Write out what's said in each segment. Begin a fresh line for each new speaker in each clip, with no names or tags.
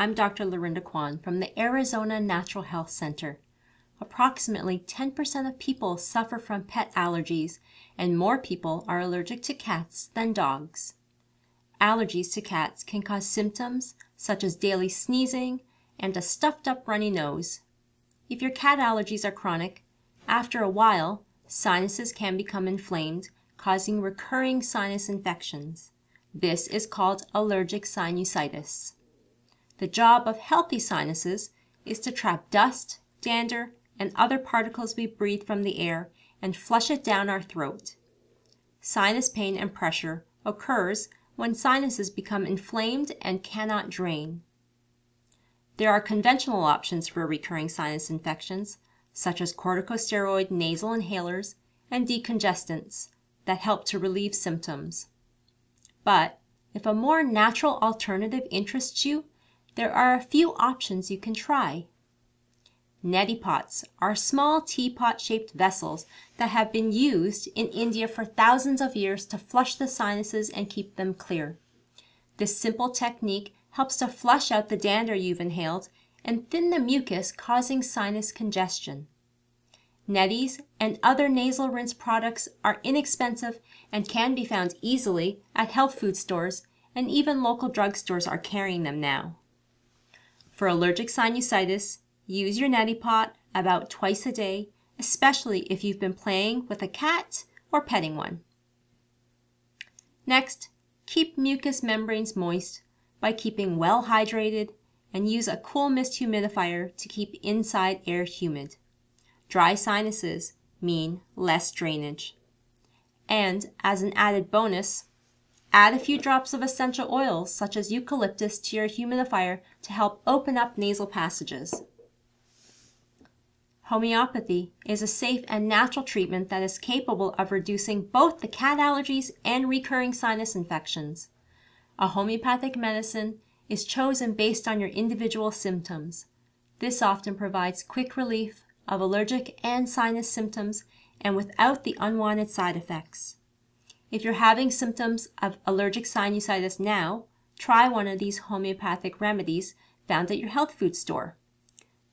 I'm Dr. Laurinda Kwan from the Arizona Natural Health Center. Approximately 10% of people suffer from pet allergies, and more people are allergic to cats than dogs. Allergies to cats can cause symptoms such as daily sneezing and a stuffed up runny nose. If your cat allergies are chronic, after a while, sinuses can become inflamed, causing recurring sinus infections. This is called allergic sinusitis. The job of healthy sinuses is to trap dust, dander, and other particles we breathe from the air and flush it down our throat. Sinus pain and pressure occurs when sinuses become inflamed and cannot drain. There are conventional options for recurring sinus infections, such as corticosteroid nasal inhalers and decongestants that help to relieve symptoms. But if a more natural alternative interests you, there are a few options you can try. Neti pots are small teapot-shaped vessels that have been used in India for thousands of years to flush the sinuses and keep them clear. This simple technique helps to flush out the dander you've inhaled and thin the mucus causing sinus congestion. Netis and other nasal rinse products are inexpensive and can be found easily at health food stores and even local drugstores are carrying them now. For allergic sinusitis, use your neti pot about twice a day, especially if you've been playing with a cat or petting one. Next, keep mucous membranes moist by keeping well hydrated and use a cool mist humidifier to keep inside air humid. Dry sinuses mean less drainage. And as an added bonus, Add a few drops of essential oils, such as eucalyptus, to your humidifier to help open up nasal passages. Homeopathy is a safe and natural treatment that is capable of reducing both the cat allergies and recurring sinus infections. A homeopathic medicine is chosen based on your individual symptoms. This often provides quick relief of allergic and sinus symptoms and without the unwanted side effects. If you're having symptoms of allergic sinusitis now, try one of these homeopathic remedies found at your health food store.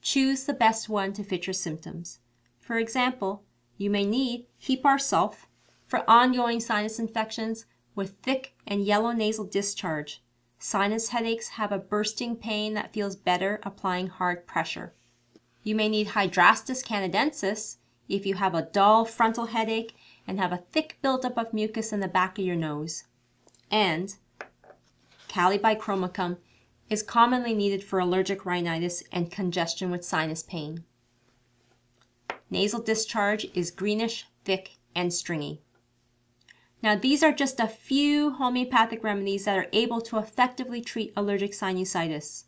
Choose the best one to fit your symptoms. For example, you may need Hepar sulf for ongoing sinus infections with thick and yellow nasal discharge. Sinus headaches have a bursting pain that feels better applying hard pressure. You may need Hydrastis canadensis if you have a dull frontal headache and have a thick buildup of mucus in the back of your nose. And Kali bichromicum is commonly needed for allergic rhinitis and congestion with sinus pain. Nasal discharge is greenish, thick, and stringy. Now, these are just a few homeopathic remedies that are able to effectively treat allergic sinusitis.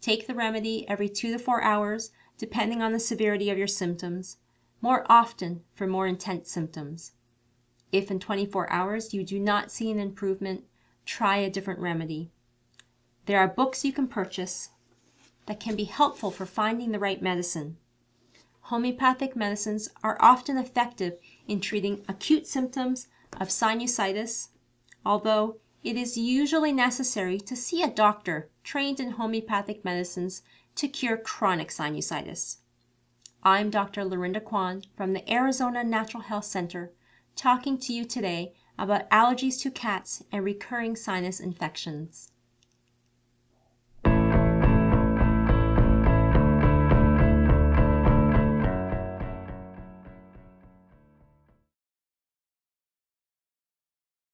Take the remedy every two to four hours, depending on the severity of your symptoms, more often for more intense symptoms. If in 24 hours you do not see an improvement, try a different remedy. There are books you can purchase that can be helpful for finding the right medicine. Homeopathic medicines are often effective in treating acute symptoms of sinusitis, although it is usually necessary to see a doctor trained in homeopathic medicines to cure chronic sinusitis. I'm Dr. Laurinda Kwan from the Arizona Natural Health Center, talking to you today about allergies to cats and recurring sinus infections.